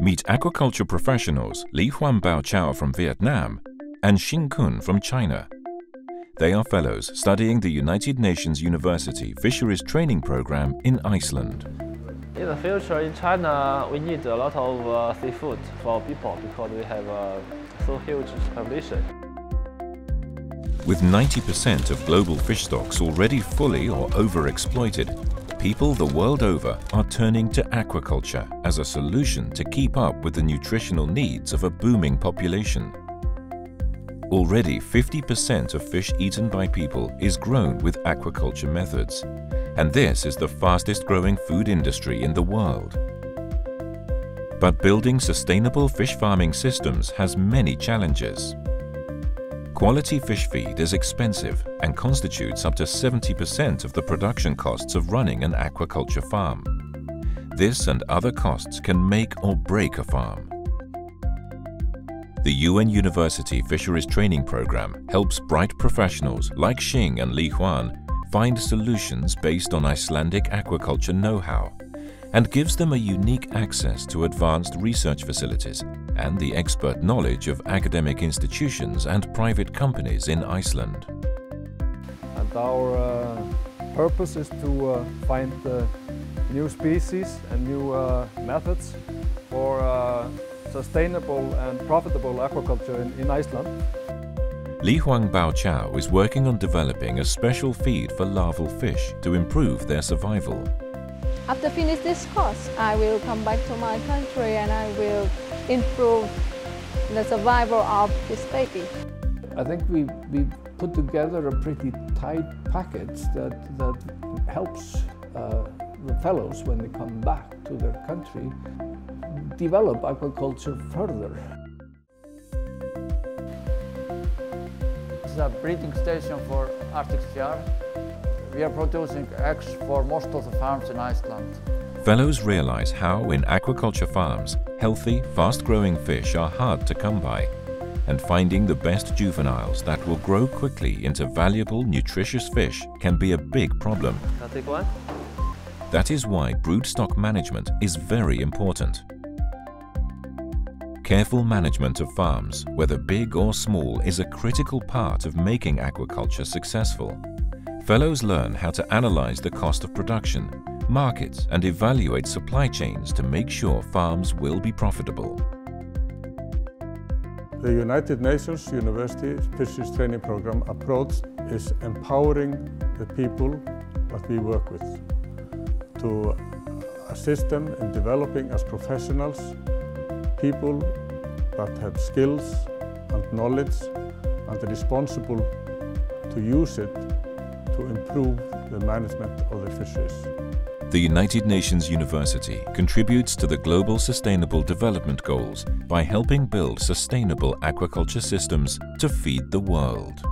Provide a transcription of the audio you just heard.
Meet aquaculture professionals Li Huan Bao Chao from Vietnam and Xing Kun from China. They are fellows studying the United Nations University Fisheries Training Program in Iceland. In the future in China, we need a lot of uh, seafood for people because we have uh, so huge population. With 90% of global fish stocks already fully or overexploited, people the world over are turning to aquaculture as a solution to keep up with the nutritional needs of a booming population. Already 50% of fish eaten by people is grown with aquaculture methods, and this is the fastest growing food industry in the world. But building sustainable fish farming systems has many challenges. Quality fish feed is expensive and constitutes up to 70% of the production costs of running an aquaculture farm. This and other costs can make or break a farm. The UN University Fisheries Training Program helps bright professionals like Xing and Li Huan find solutions based on Icelandic aquaculture know-how and gives them a unique access to advanced research facilities and the expert knowledge of academic institutions and private companies in Iceland. And our uh, purpose is to uh, find uh, new species and new uh, methods for uh, sustainable and profitable aquaculture in, in Iceland. Li Huan Bao Chao is working on developing a special feed for larval fish to improve their survival. After finish this course, I will come back to my country and I will improve the survival of this baby. I think we, we put together a pretty tight package that, that helps uh, the fellows when they come back to their country develop aquaculture further. It's a breeding station for Arctic char. We are producing eggs for most of the farms in Iceland. Fellows realize how in aquaculture farms, healthy, fast-growing fish are hard to come by, and finding the best juveniles that will grow quickly into valuable, nutritious fish can be a big problem. Can I take one? That is why broodstock management is very important. Careful management of farms, whether big or small, is a critical part of making aquaculture successful. Fellows learn how to analyze the cost of production, markets and evaluate supply chains to make sure farms will be profitable. The United Nations University Fisheries Training Program approach is empowering the people that we work with to assist them in developing as professionals people that have skills and knowledge and are responsible to use it to improve the management of the fisheries. The United Nations University contributes to the Global Sustainable Development Goals by helping build sustainable aquaculture systems to feed the world.